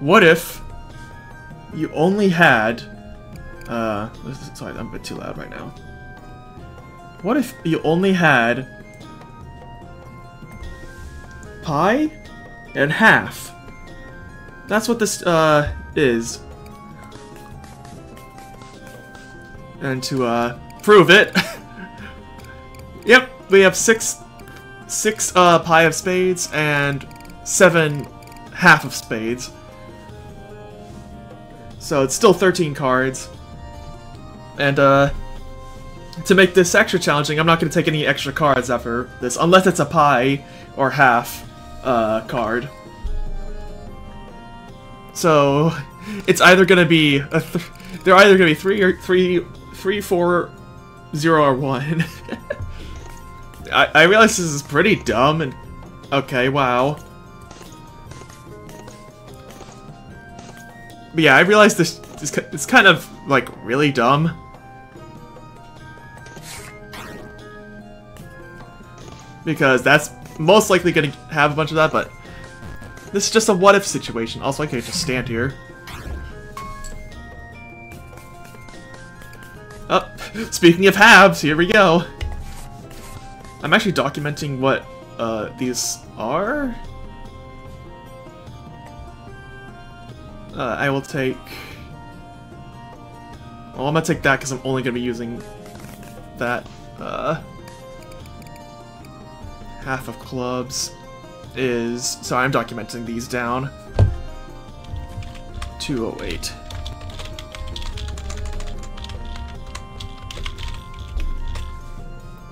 what if you only had... Uh, sorry, I'm a bit too loud right now. What if you only had pi and half? That's what this uh, is. And to uh, prove it, yep, we have six, six uh, pi of spades and seven half of spades. So it's still 13 cards. And uh, to make this extra challenging, I'm not going to take any extra cards after this, unless it's a pi or half uh, card. So it's either going to be a th they're either going to be three or three, three, four, zero, or one. I, I realize this is pretty dumb and okay, wow. But yeah, I realize this is it's kind of like really dumb. Because that's most likely going to have a bunch of that, but this is just a what-if situation. Also, I could just stand here. Oh, speaking of halves, here we go. I'm actually documenting what uh, these are. Uh, I will take... Well, I'm gonna take that because I'm only gonna be using that. Uh, half of clubs is... So I'm documenting these down. 208.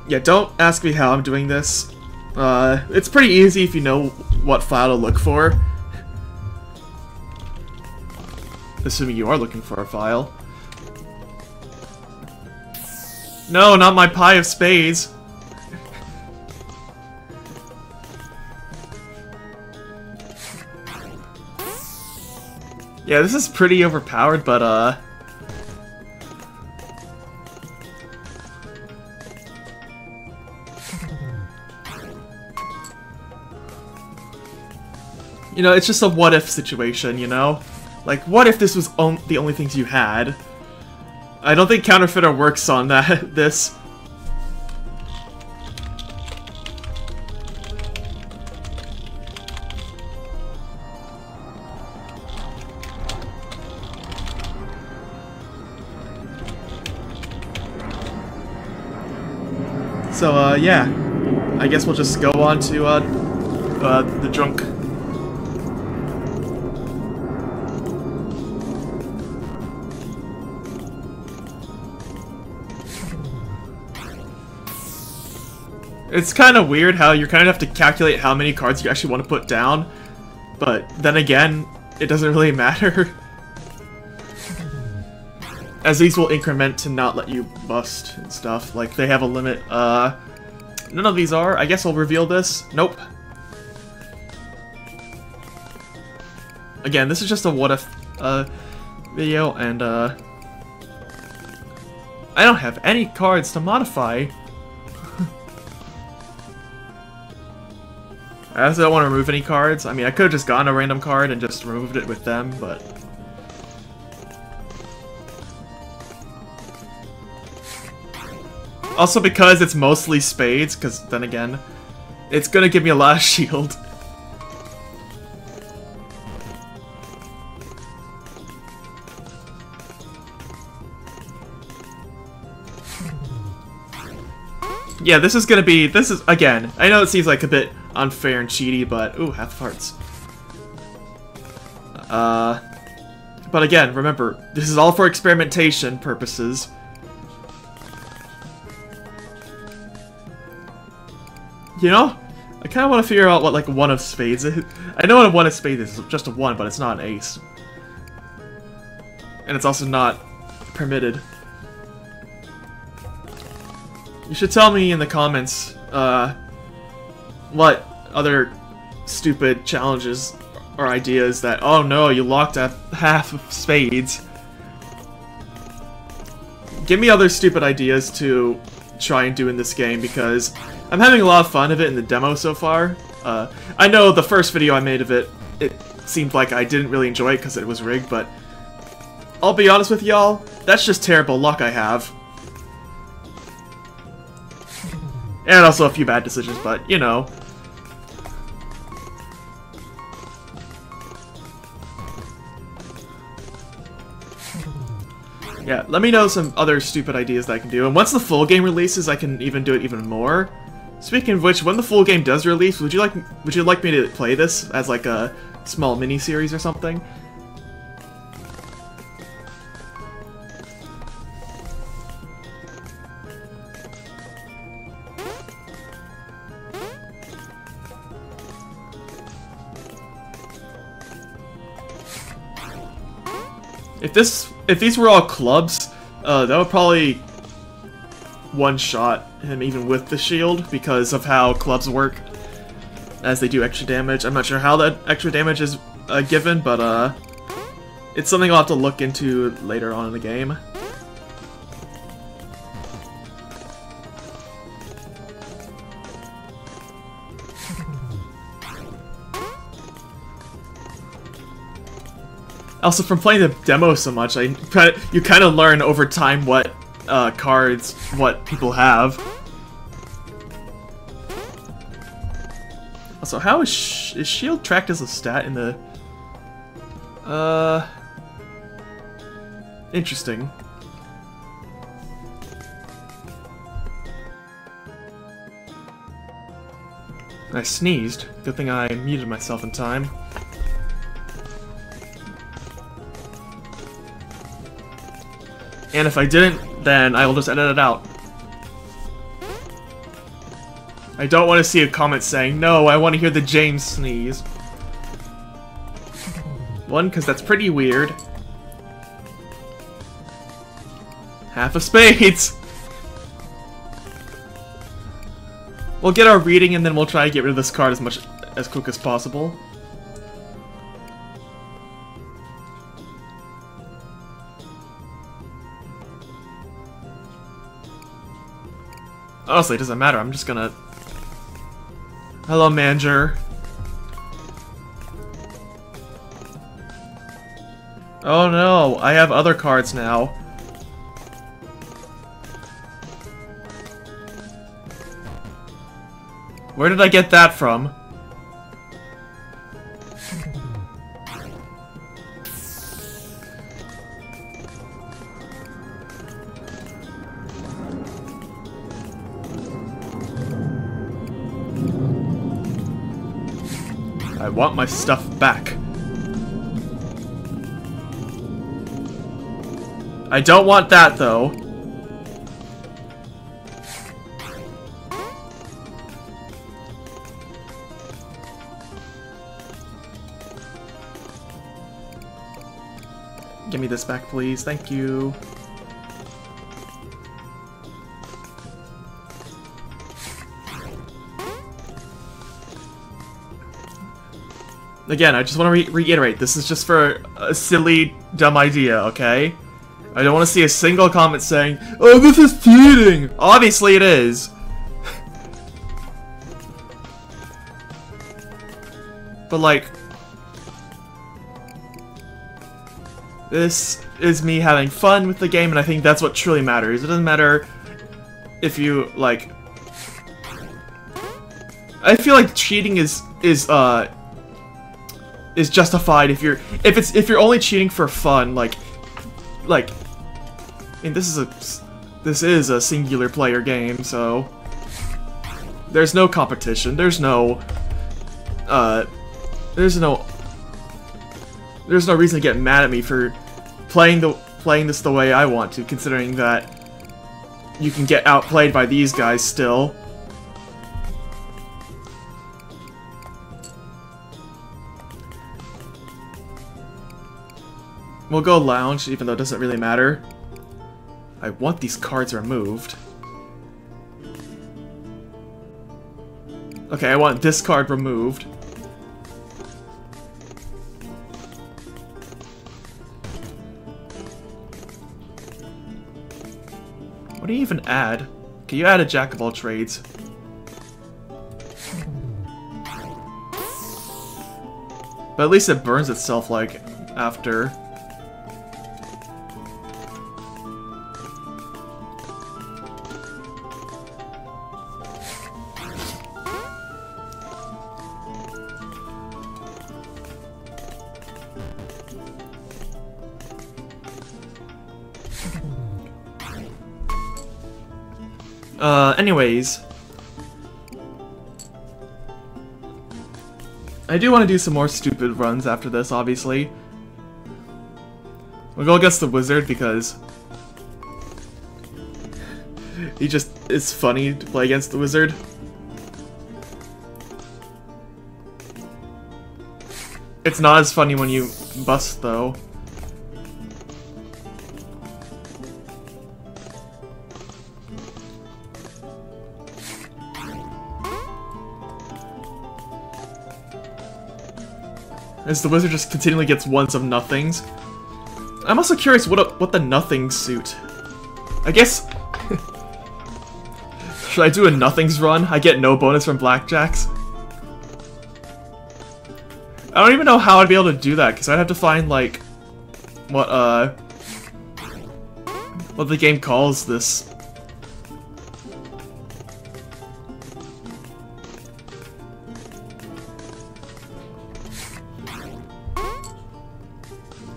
Yeah, don't ask me how I'm doing this. Uh, it's pretty easy if you know what file to look for. Assuming you are looking for a file. No, not my pi of spades. yeah, this is pretty overpowered, but uh... You know, it's just a what-if situation, you know? Like, what if this was on the only things you had? I don't think Counterfeiter works on that, this. So, uh, yeah. I guess we'll just go on to, uh, uh, the drunk It's kind of weird how you kind of have to calculate how many cards you actually want to put down, but then again, it doesn't really matter. As these will increment to not let you bust and stuff. Like, they have a limit. Uh, none of these are. I guess I'll reveal this. Nope. Again, this is just a what-if uh, video, and uh, I don't have any cards to modify. I also don't want to remove any cards. I mean, I could have just gotten a random card and just removed it with them, but... Also because it's mostly spades, because then again, it's gonna give me a lot of shield. Yeah, this is gonna be, this is, again, I know it seems like a bit unfair and cheaty, but... Ooh, half hearts. Uh... But again, remember, this is all for experimentation purposes. You know, I kind of want to figure out what, like, one of spades is. I know what a one of spades is, just a one, but it's not an ace. And it's also not permitted. You should tell me in the comments, uh, what other stupid challenges or ideas that, oh no, you locked at half of spades. Give me other stupid ideas to try and do in this game because I'm having a lot of fun of it in the demo so far. Uh, I know the first video I made of it it seemed like I didn't really enjoy it because it was rigged, but I'll be honest with y'all, that's just terrible luck I have. And also a few bad decisions, but, you know. Yeah, let me know some other stupid ideas that I can do. And once the full game releases, I can even do it even more. Speaking of which, when the full game does release, would you like would you like me to play this as like a small mini series or something? This, if these were all clubs, uh, that would probably one-shot him even with the shield because of how clubs work as they do extra damage. I'm not sure how that extra damage is uh, given, but uh, it's something I'll have to look into later on in the game. Also, from playing the demo so much, I you kind of learn over time what uh, cards, what people have. Also, how is, sh is shield tracked as a stat in the... Uh... Interesting. I sneezed. Good thing I muted myself in time. And if I didn't, then I will just edit it out. I don't want to see a comment saying, no, I want to hear the James sneeze. One, because that's pretty weird. Half of spades! We'll get our reading and then we'll try to get rid of this card as much as quick as possible. Honestly, it doesn't matter. I'm just gonna... Hello, manager. Oh no, I have other cards now. Where did I get that from? I want my stuff back. I don't want that, though. Give me this back, please. Thank you. Again, I just want to re reiterate, this is just for a silly, dumb idea, okay? I don't want to see a single comment saying, Oh, this is cheating! Obviously it is! but like... This is me having fun with the game, and I think that's what truly matters. It doesn't matter if you, like... I feel like cheating is, is, uh, is justified if you're if it's if you're only cheating for fun like like mean this is a this is a singular player game so there's no competition. There's no uh there's no there's no reason to get mad at me for playing the playing this the way I want to considering that you can get outplayed by these guys still We'll go lounge, even though it doesn't really matter. I want these cards removed. Okay, I want this card removed. What do you even add? Can you add a jack of all trades? But at least it burns itself, like, after. Uh, anyways. I do want to do some more stupid runs after this, obviously. We'll go against the wizard because... he just is funny to play against the wizard. It's not as funny when you bust, though. As the wizard just continually gets ones of nothings. I'm also curious what a, what the nothing suit. I guess... Should I do a nothings run? I get no bonus from blackjacks. I don't even know how I'd be able to do that, because I'd have to find, like, what, uh, what the game calls this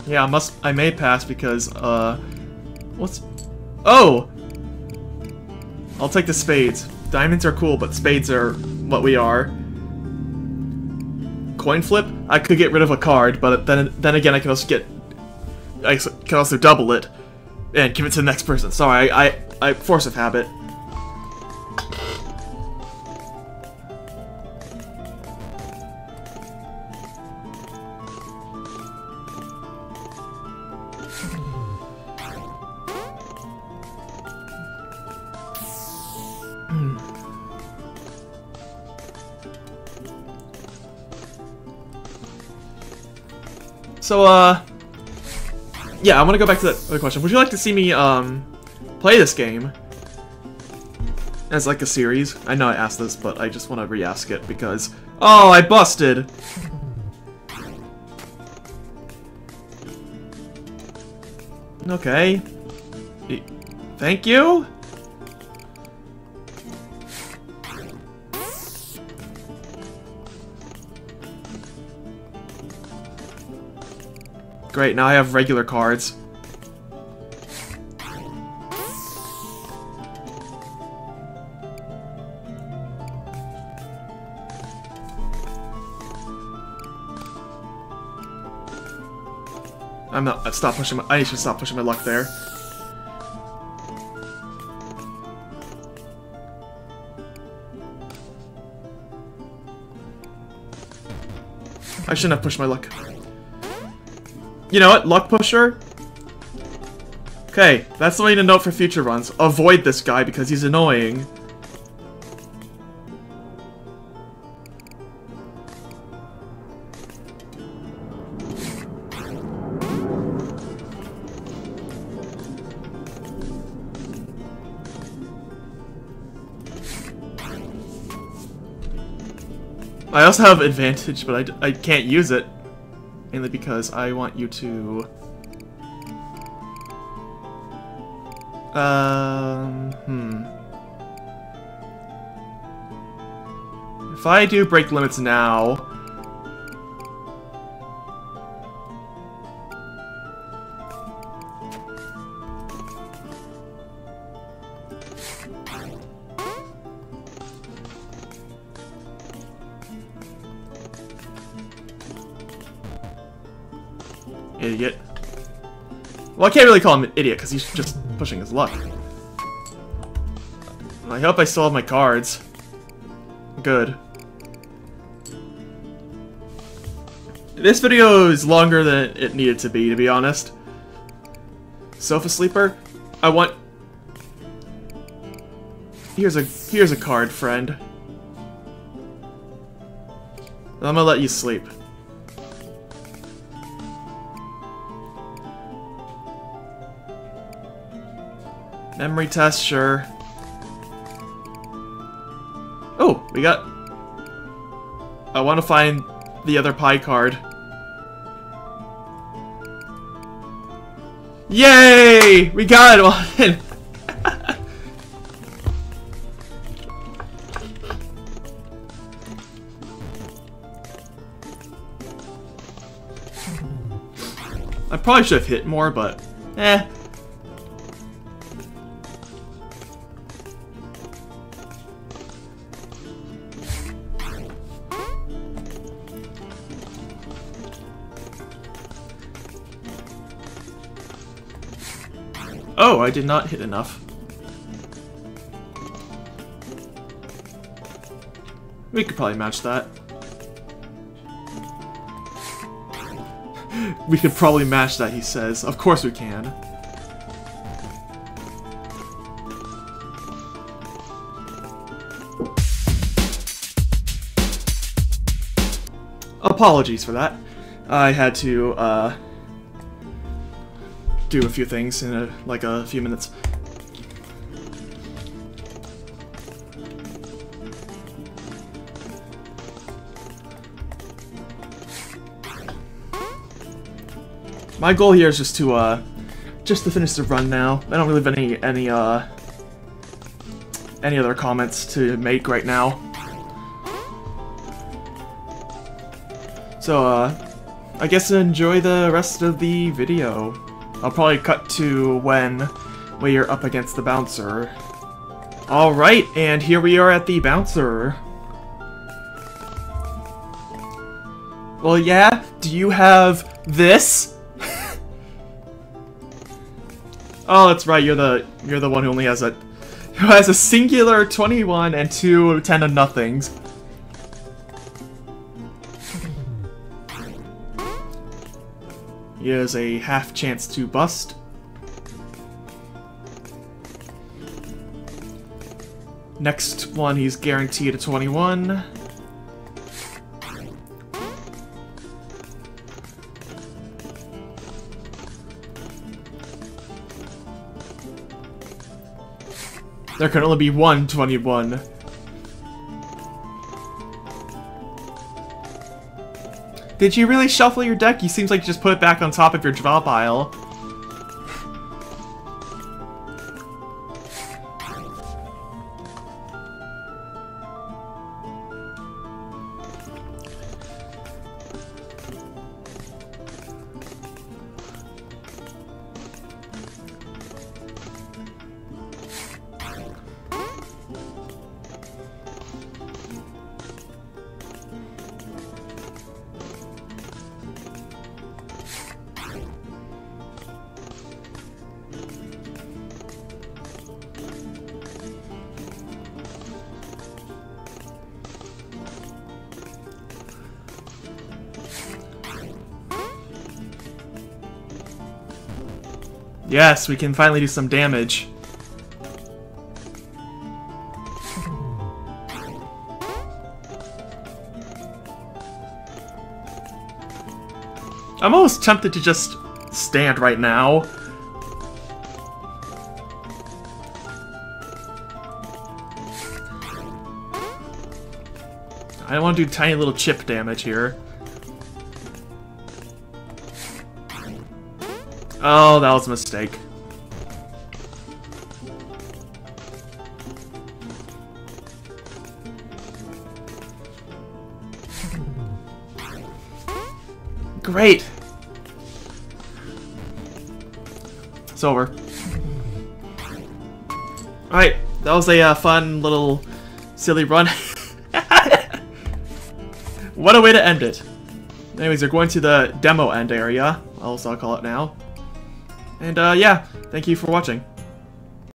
Yeah, I must- I may pass because, uh... What's... Oh! I'll take the spades. Diamonds are cool, but spades are what we are. Coin flip? I could get rid of a card, but then then again I can also get... I can also double it and give it to the next person. Sorry, I, I, I force of habit. So, uh... Yeah, I'm gonna go back to that other question. Would you like to see me, um, play this game? As, like, a series? I know I asked this, but I just want to re-ask it because... Oh, I busted! Okay. Thank you? Great, now I have regular cards. I'm not- uh, stop pushing my- I need to stop pushing my luck there. I shouldn't have pushed my luck. You know what? Luck Pusher? Okay, that's something to note for future runs. Avoid this guy because he's annoying. I also have advantage, but I, I can't use it. Mainly because I want you to... Um, hmm. If I do break limits now... Well, I can't really call him an idiot because he's just pushing his luck. I hope I still have my cards. Good. This video is longer than it needed to be, to be honest. Sofa Sleeper? I want... Here's a here's a card, friend. I'm gonna let you sleep. Memory test, sure. Oh, we got... I want to find the other pi card. Yay! We got one! I probably should have hit more, but eh, Oh, I did not hit enough. We could probably match that. we could probably match that, he says. Of course we can. Apologies for that. I had to, uh, do a few things in a, like a few minutes. My goal here is just to, uh, just to finish the run now. I don't really have any, any, uh, any other comments to make right now. So, uh, I guess enjoy the rest of the video. I'll probably cut to when we are up against the bouncer. Alright, and here we are at the bouncer. Well, yeah, do you have this? Oh, that's right. You're the you're the one who only has a who has a singular 21 and two 10 of nothings. He has a half chance to bust. Next one, he's guaranteed a 21. There can only be one 21. Did you really shuffle your deck? You seems like you just put it back on top of your draw pile. Yes, we can finally do some damage. I'm almost tempted to just stand right now. I don't want to do tiny little chip damage here. Oh, that was a mistake. Great! It's over. Alright, that was a uh, fun little silly run. what a way to end it. Anyways, they're going to the demo end area, I'll call it now. And uh, yeah, thank you for watching.